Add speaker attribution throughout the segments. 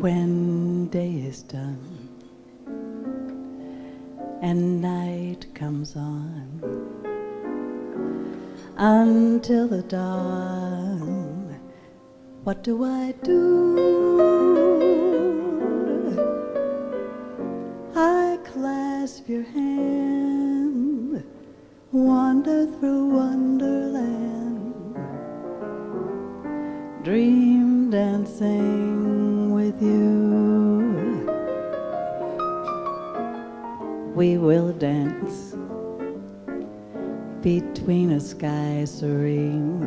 Speaker 1: when day is done and night comes on until the dawn. What do I do? I clasp your hand, wander through wonderland, dream dancing We will dance between a sky serene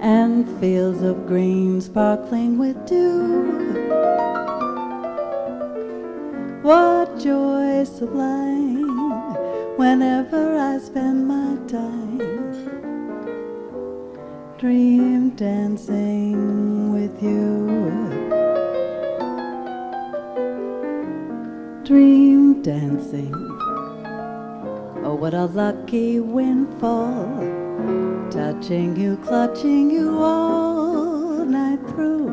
Speaker 1: and fields of green sparkling with dew. What joy sublime whenever I spend my time dream dancing with you. Dream dancing. Oh, what a lucky windfall. Touching you, clutching you all night through.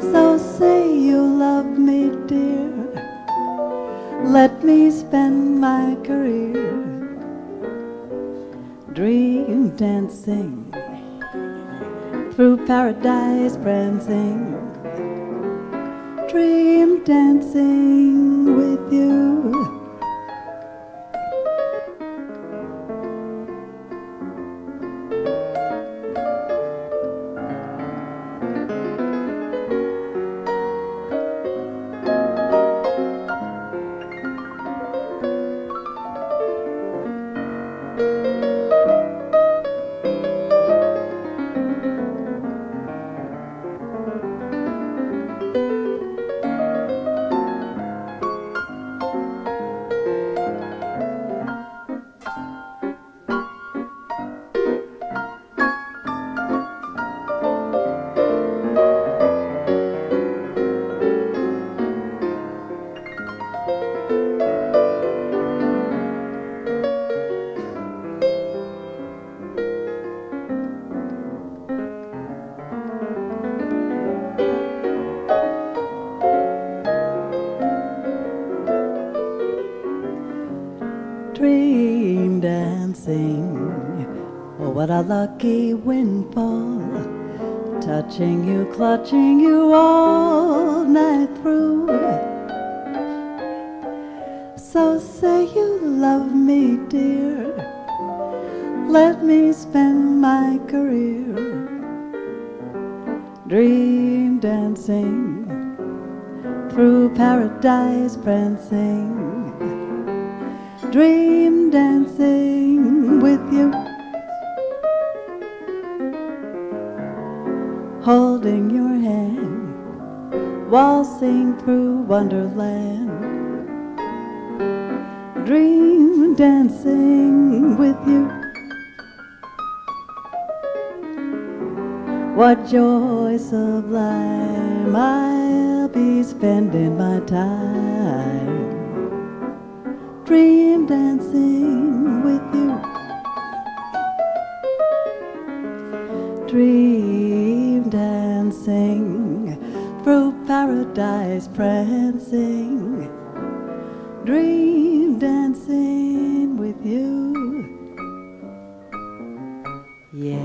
Speaker 1: So say you love me, dear. Let me spend my career dream dancing through paradise prancing dream dancing with you dream dancing. Oh, what a lucky windfall. Touching you, clutching you all night through. So say you love me, dear. Let me spend my career dream dancing through paradise prancing dream dancing with you, holding your hand, waltzing through wonderland, dream dancing with you. What joy sublime I'll be spending my time dream dancing with you. Dream dancing through paradise prancing. Dream dancing with you. Yeah.